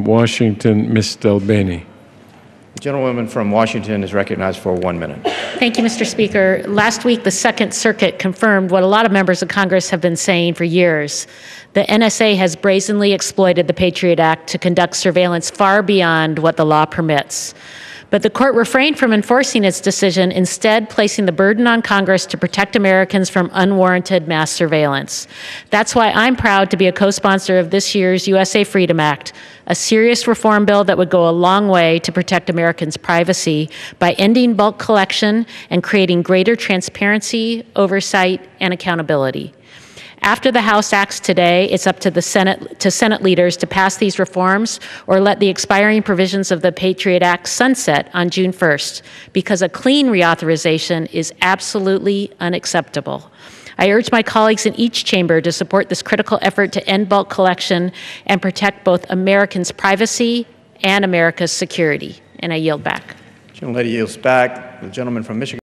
from Washington, Ms. DelBene. The gentlewoman from Washington is recognized for one minute. Thank you, Mr. Speaker. Last week, the Second Circuit confirmed what a lot of members of Congress have been saying for years. The NSA has brazenly exploited the Patriot Act to conduct surveillance far beyond what the law permits. But the court refrained from enforcing its decision, instead, placing the burden on Congress to protect Americans from unwarranted mass surveillance. That's why I'm proud to be a co sponsor of this year's USA Freedom Act, a serious reform bill that would go a long way to protect Americans' privacy by ending bulk collection and creating greater transparency, oversight, and accountability. After the House acts today, it's up to the Senate to Senate leaders to pass these reforms or let the expiring provisions of the Patriot Act sunset on June 1st because a clean reauthorization is absolutely unacceptable. I urge my colleagues in each chamber to support this critical effort to end bulk collection and protect both Americans' privacy and America's security. And I yield back. Gentlelady yields back. The gentleman from Michigan